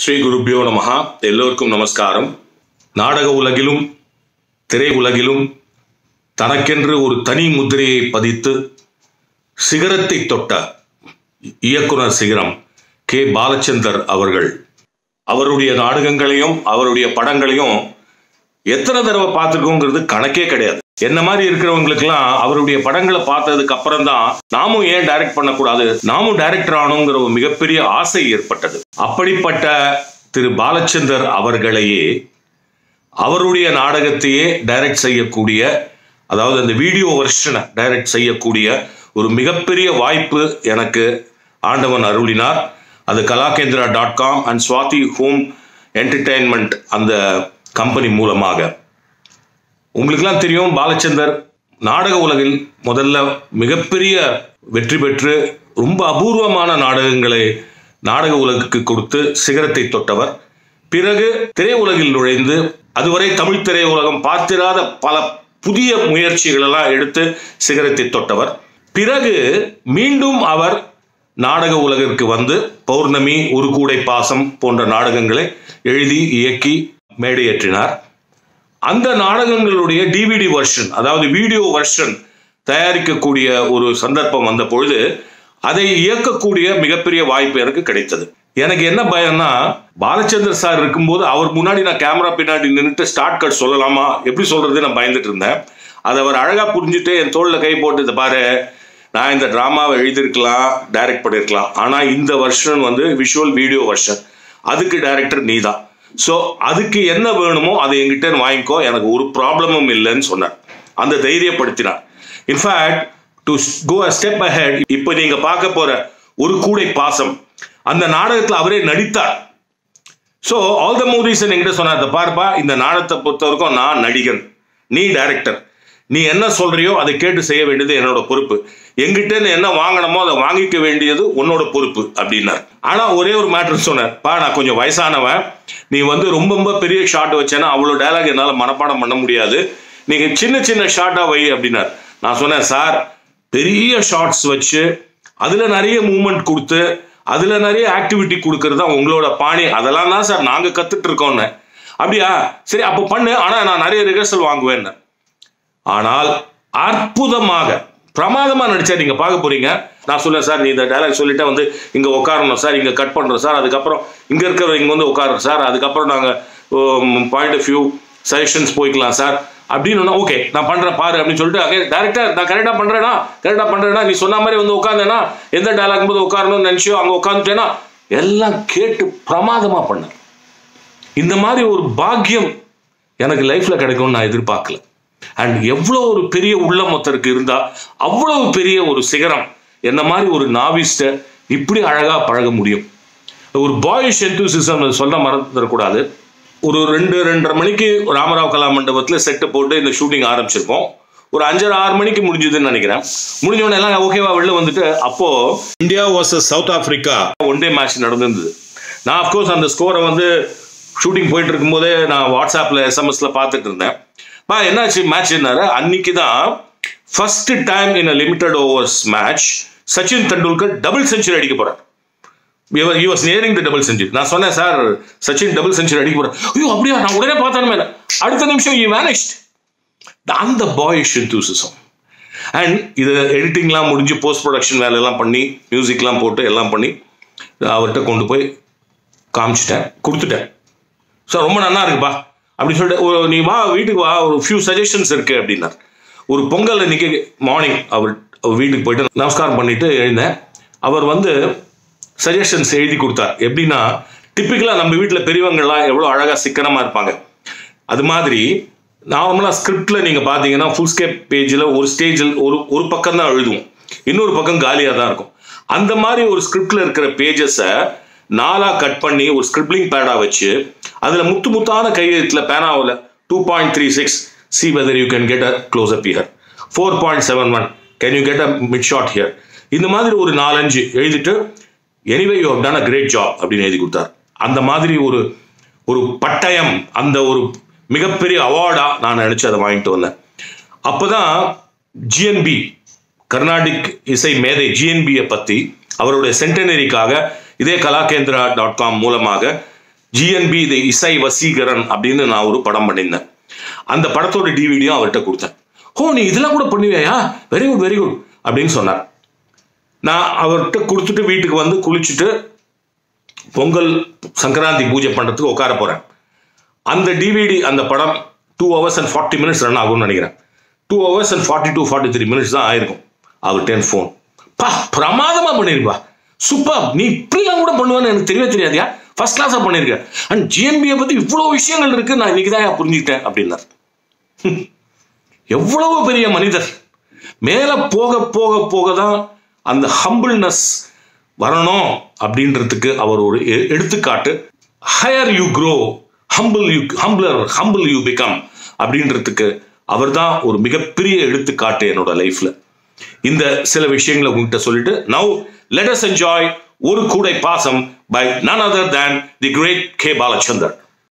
ஸ்ரீ குருப்பியோ நமஹா. எல்லோருக்கும் நமஸ்காரம். நாடக உலகிலும் திரை உலகிலும் தனக்கென்று ஒரு தனி முத்திரையை பதித்து சிகரத்தை தொட்ட இயக்குனர் சிகரம் கே. பாலச்சந்தர் அவர்கள். அவருடைய நாடகங்களையும் அவருடைய படங்களையும் எத்தனை தடவை பார்த்துருக்கோங்கிறது கணக்கே கிடையாது. என்ன மாதிரி இருக்கிறவங்களுக்கெல்லாம் அவருடைய படங்களை பார்த்ததுக்கு அப்புறம் தான் நாமும் ஏன் டைரக்ட் பண்ணக்கூடாது? நாமும் டைரக்டர் ஆகணுங்கிற ஒரு மிகப்பெரிய ஆசை ஏற்பட்டது. அப்படிப்பட்ட திரு பாலச்சந்தர் அவர்களையே அவருடைய நாடகத்தையே டைரக்ட் செய்யக்கூடிய அதாவது அந்த வீடியோ வெர்ஷனை டைரக்ட் செய்யக்கூடிய ஒரு மிகப்பெரிய வாய்ப்பு எனக்கு ஆண்டவன் அருளினார். அது Kalakendra dot com and Swathi home entertainment அந்த கம்பெனி மூலமாக. உங்களுக்கெல்லாம் தெரியும் பாலச்சந்தர் நாடக உலகில் முதல்ல மிகப்பெரிய வெற்றி பெற்று ரொம்ப அபூர்வமான நாடகங்களை நாடக உலகுக்கு கொடுத்து சிகரத்தை தொட்டவர். பிறகு திரையுலகில் நுழைந்து அதுவரை தமிழ் திரையுலகம் பார்த்திராத பல புதிய முயற்சிகளெல்லாம் எடுத்து சிகரத்தை தொட்டவர். பிறகு மீண்டும் அவர் நாடக உலகிற்கு வந்து பௌர்ணமி ஒரு கூடை பாசம் போன்ற நாடகங்களை எழுதி இயக்கி மேடையேற்றினார். அந்த நாடகங்களுடைய டிவிடி வெர்ஷன் அதாவது வீடியோ வெர்ஷன் தயாரிக்கக்கூடிய ஒரு சந்தர்ப்பம் வந்த பொழுது அதை இயக்கக்கூடிய மிகப்பெரிய வாய்ப்பு எனக்கு கிடைத்தது. எனக்கு என்ன பயம்னா பாலச்சந்தர் சார் இருக்கும்போது அவர் முன்னாடி நான் கேமரா பின்னாடி நின்றுட்டு ஸ்டார்ட் கட் சொல்லலாமா? எப்படி சொல்றது நான் பயந்துட்டு இருந்தேன். அதை அவர் அழகா புரிஞ்சுட்டு என் தோல்ல கை போட்டு இதை பாரு நான் இந்த டிராமாவை எழுதியிருக்கலாம் டைரக்ட் பண்ணியிருக்கலாம். ஆனால் இந்த வருஷன் வந்து விஷுவல் வீடியோ வருஷன் அதுக்கு டைரக்டர் நீ தான் ஸோ அதுக்கு என்ன வேணுமோ அதை என்கிட்ட வாங்கிக்கோ. எனக்கு ஒரு ப்ராப்ளமும் இல்லைன்னு சொன்னார். அந்த தைரியப்படுத்தினார். In fact to go a step ahead இப்போ நீங்கள் பார்க்க போகிற ஒரு கூடை பாசம். அந்த நாடகத்தில் அவரே நடித்தார். ஸோ ஆல் த மூவிஸ் என்கிட்ட சொன்னார் பார்ப்பா இந்த நாடகத்தை பொறுத்த வரைக்கும் நான் நடிகன். நீ டைரக்டர் நீ என்ன சொல்றியோ அதை கேட்டு செய்ய வேண்டியது என்னோட பொறுப்பு. எங்கிட்ட என்ன வாங்கணுமோ அதை வாங்கிக்க வேண்டியது உன்னோட பொறுப்பு அப்படின்னார். ஆனா ஒரே ஒரு மேட்டர் சொன்னார். பா நான் கொஞ்சம் வயசானவன். நீ வந்து ரொம்ப ரொம்ப பெரிய ஷாட் வச்சேன்னா அவ்வளோ டைலாக் என்னால் மனப்பாடம் பண்ண முடியாது. நீங்க சின்ன சின்ன ஷார்ட்டா வை அப்படின்னார். நான் சொன்னேன் சார் பெரிய ஷார்ட்ஸ் வச்சு அதுல நிறைய மூமெண்ட் கொடுத்து அதுல நிறைய ஆக்டிவிட்டி கொடுக்கறது தான் உங்களோட பாணி. அதெல்லாம் தான் சார் நாங்க கத்துட்டு இருக்கோம்னு. அப்படியா? சரி அப்போ பண்ணு. ஆனா நான் நிறைய ரிஹர்சல் வாங்குவேன் ஆனால் அற்புதமாக பிரமாதமா நடிச்சா நீங்க பார்க்க போறீங்க. நான் சொல்லேன் சார் நீ இந்த டைலாக் சொல்லிட்டா வந்து இங்க உட்காரணும் சார் இங்க கட் பண்றோம் சார். அதுக்கப்புறம் இங்க இருக்கிறவங்க இங்க வந்து உட்காரணும் சார். அதுக்கப்புறம் நாங்க பாயிண்ட் ஆஃப் வியூ சஜஷன்ஸ் போய்க்கலாம் சார். அப்படின்னு ஓகே நான் பண்றேன் பாரு அப்படின்னு சொல்லிட்டு டேரக்டர் நான் கரெக்டா பண்றேனா? கரெக்டா பண்றேனா? நீ சொன்ன மாதிரி வந்து உட்காந்தேனா எந்த டைலாக் போது உட்காரணும்னு நினைச்சியோ அங்க உட்காந்துட்டேனா எல்லாம் கேட்டு பிரமாதமா பண்ணேன். இந்த மாதிரி ஒரு பாக்கியம் எனக்கு லைஃப்ல கிடைக்கும்னு நான் எதிர்பார்க்கல. அண்ட் எவ்வளோ ஒரு பெரிய உள்ளம் ஒருத்தருக்கு இருந்தா அவ்வளவு பெரிய ஒரு சிகரம் என்ன மாதிரி ஒரு நாவிஸ்ட இப்படி அழகா பழக முடியும். ஒரு பாயிஷ் எந்தூசிசம் சொல்ல மறந்துடக்கூடாது. ஒரு ரெண்டு ரெண்டரை மணிக்கு ராமராவ் கலா மண்டபத்தில் செட்டு போட்டு இந்த ஷூட்டிங் ஆரம்பிச்சிருக்கோம் ஒரு அஞ்சரை ஆறு மணிக்கு முடிஞ்சதுன்னு நினைக்கிறேன். முடிஞ்ச உடனே எல்லாம் ஓகேவா வெளில வந்துட்டு அப்போ India versus South Africa one day match நடந்திருந்தது. நான் அப்கோர்ஸ் அந்த ஸ்கோரை வந்து ஷூட்டிங் போயிட்டு இருக்கும்போதே நான் வாட்ஸ்அப்பில் எஸ்எம்எஸில் பார்த்துட்டு இருந்தேன். பா என்னாச்சு? மேட்ச்னாரு அன்னைக்கு தான் first time in a limited overs match Sachin Tendulkar double century அடிக்க போறார். He was nearing the double century நான் சொன்னேன் சார் சச்சின் டபுள் செஞ்சுரி அடிக்க போறேன் ஐயோ அப்படியா? நான் உடனே பார்த்தேன் மேல. அடுத்த நிமிஷம் யூ மேனேஜ் அந்த பாய்ஷ் enthusiasm. அண்ட் இது எடிட்டிங்லாம் முடிஞ்சு போஸ்ட் ப்ரொடக்ஷன் வேலையெல்லாம் பண்ணி மியூசிக்லாம் போட்டு எல்லாம் பண்ணி அவர்கிட்ட கொண்டு போய் காமிச்சிட்டேன். கொடுத்துட்டேன். சார் ரொம்ப நல்லா இருக்குப்பா. அப்படி சொல்லிட்டு ஒரு நீ வா வீட்டுக்கு வா ஒரு ஃபியூ சஜஷன்ஸ் இருக்கு அப்படின்னார். ஒரு பொங்கல் இன்னைக்கு மார்னிங் அவர் அவர் வீட்டுக்கு போயிட்டு நமஸ்காரம் பண்ணிட்டு எழுந்தேன் அவர் வந்து சஜஷன்ஸ் எழுதி கொடுத்தார். எப்படின்னா டிப்பிக்கலாக நம்ம வீட்டில் பெரியவங்கள்லாம் எவ்வளோ அழகாக சிக்கனமாக இருப்பாங்க. அது மாதிரி நார்மலாக ஸ்கிரிப்டில் நீங்கள் பார்த்தீங்கன்னா ஃபுல் ஸ்கேப் பேஜில் ஒரு ஸ்டேஜில் ஒரு ஒரு பக்கம் தான் எழுதுவோம். இன்னொரு பக்கம் காலியாக தான் இருக்கும். அந்த மாதிரி ஒரு ஸ்கிரிப்டில் இருக்கிற பேஜஸை நாலாக கட் பண்ணி ஒரு ஸ்கிரிப்ளிங் பேடாக வச்சு அதில் முத்து முத்தான கையெழுத்தில் பேனாவில் two point three six C whether you can get a close up here four point seven one can you get a mid shot here இந்த மாதிரி ஒரு நாலஞ்சு எழுதிட்டு anyway you have done a great job அப்படின்னு எழுதி கொடுத்தார். அந்த மாதிரி ஒரு ஒரு பட்டயம் அந்த ஒரு மிகப்பெரிய அவார்டாக நான் நினச்சி அதை வாங்கிட்டு வந்தேன். அப்போதான் ஜிஎன்பி கர்நாடிக் இசை மேதை ஜிஎன்பியை பற்றி அவருடைய சென்டனரிக்காக இதே கலாகேந்திரா டாட் காம் மூலமாக ஜிஎன்பி தி இசை வசீகரன் அப்படின்னு நான் ஒரு படம் பண்ணியிருந்தேன். அந்த படத்தோட டிவிடியும் அவர்கிட்ட கொடுத்தேன். ஓ நீ இதெல்லாம் கூட பண்ணுவியா வெரி குட் வெரி குட் அப்படின்னு சொன்னார். நான் அவர்கிட்ட கொடுத்துட்டு வீட்டுக்கு வந்து குளிச்சுட்டு பொங்கல் சங்கராந்தி பூஜை பண்ணுறதுக்கு உட்கார போகிறேன் அந்த டிவிடி அந்த படம் two hours and forty minutes run ஆகும்னு நினைக்கிறேன். Two hours and forty two forty three minutes தான் ஆயிருக்கும். அவர்கிட்ட டென் ஃபோன் பா பிரமாதமாக பண்ணியிருப்பா சூப்பர் நீ இப்படிலாம் கூட பண்ணுவேன்னு எனக்கு தெரியவே தெரியாதியா? ஃபர்ஸ்ட் கிளாஸாக பண்ணியிருக்க அண்ட் ஜிஎன்பியை பற்றி இவ்வளோ விஷயங்கள் இருக்குது நான் இன்றைக்கி தான் புரிஞ்சுக்கிட்டேன் அப்படின்னார். எவ்வளவு பெரிய மனிதர். மேலே போக போக போக தான் அந்த ஹம்பிள்னஸ் வரணும் அப்படின்றதுக்கு அவர் ஒரு எ- எடுத்துக்காட்டு. Higher you grow humble you humbler humble you become அப்படின்றதுக்கு அவர் தான் ஒரு மிகப்பெரிய எடுத்துக்காட்டு என்னோட லைஃப்பில் இந்த சில விஷயங்களை உங்ககிட்ட சொல்லிட்டு now Let us enjoy Uru Pasam by none other than the great K. Balachandar.